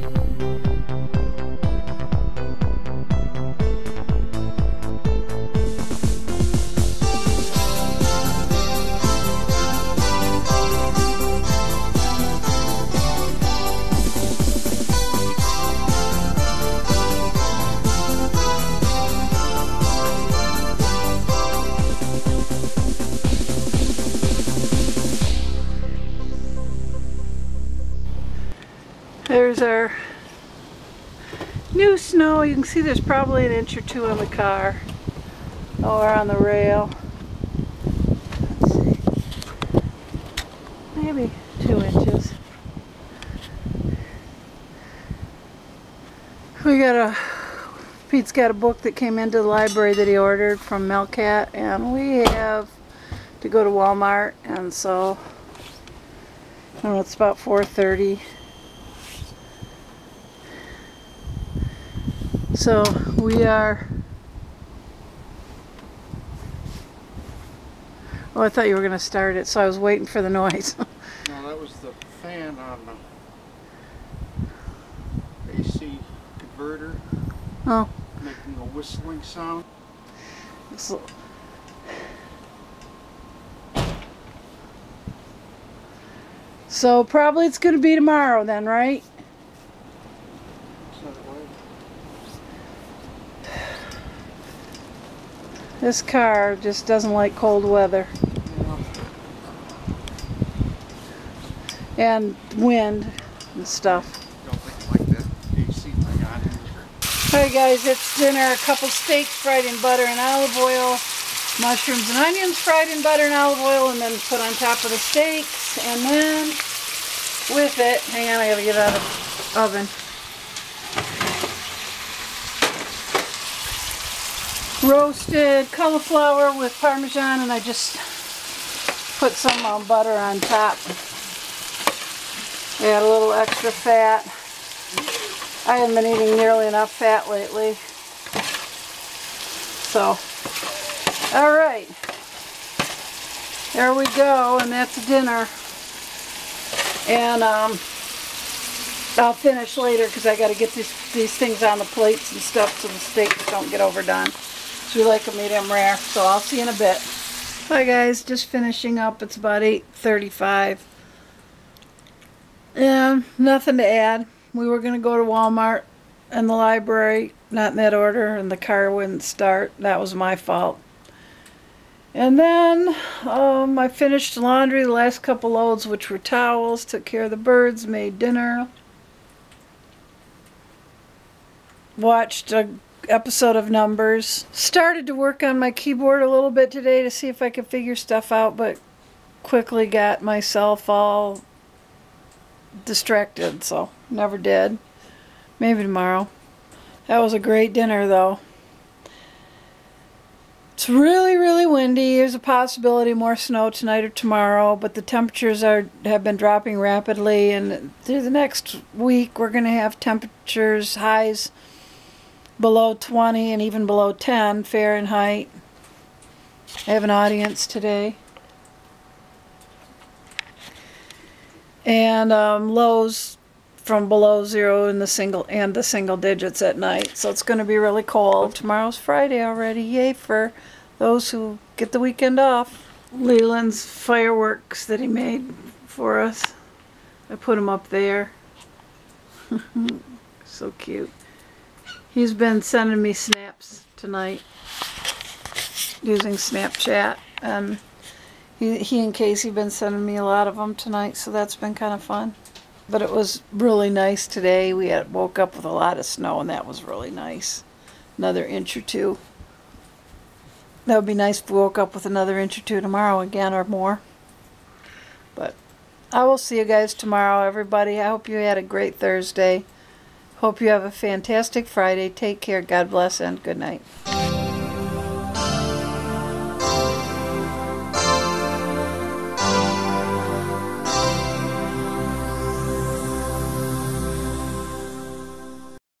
Música There's our new snow. You can see there's probably an inch or two on the car or on the rail. Let's see. Maybe two inches. We got a Pete's got a book that came into the library that he ordered from Melcat and we have to go to Walmart and so I don't know, it's about 4.30 So we are. Oh, I thought you were going to start it, so I was waiting for the noise. no, that was the fan on the AC converter. Oh. Making a whistling sound. So, so probably it's going to be tomorrow then, right? This car just doesn't like cold weather. And wind and stuff. Alright guys, it's dinner. A couple steaks fried in butter and olive oil, mushrooms and onions fried in butter and olive oil, and then put on top of the steaks. And then with it, hang on, I gotta get out of the oven. Roasted cauliflower with parmesan and I just put some um, butter on top. Add a little extra fat. I haven't been eating nearly enough fat lately. So, alright. There we go, and that's dinner. And um, I'll finish later because I got to get these things on the plates and stuff so the steaks don't get overdone. We like a medium rare. So I'll see you in a bit. Hi guys, just finishing up. It's about 8.35. And nothing to add. We were going to go to Walmart and the library, not in that order, and the car wouldn't start. That was my fault. And then um, I finished laundry, the last couple loads, which were towels, took care of the birds, made dinner, watched a episode of Numbers. Started to work on my keyboard a little bit today to see if I could figure stuff out, but quickly got myself all distracted, so never did. Maybe tomorrow. That was a great dinner, though. It's really, really windy. There's a possibility more snow tonight or tomorrow, but the temperatures are have been dropping rapidly, and through the next week we're going to have temperatures highs below 20 and even below 10 Fahrenheit. I have an audience today. And um, lows from below zero in the single and the single digits at night. So it's going to be really cold. Tomorrow's Friday already. Yay for those who get the weekend off. Leland's fireworks that he made for us. I put them up there. so cute. He's been sending me snaps tonight using Snapchat. And he, he and Casey have been sending me a lot of them tonight, so that's been kind of fun. But it was really nice today. We had woke up with a lot of snow, and that was really nice. Another inch or two. That would be nice if we woke up with another inch or two tomorrow again or more. But I will see you guys tomorrow, everybody. I hope you had a great Thursday. Hope you have a fantastic Friday. Take care. God bless and good night.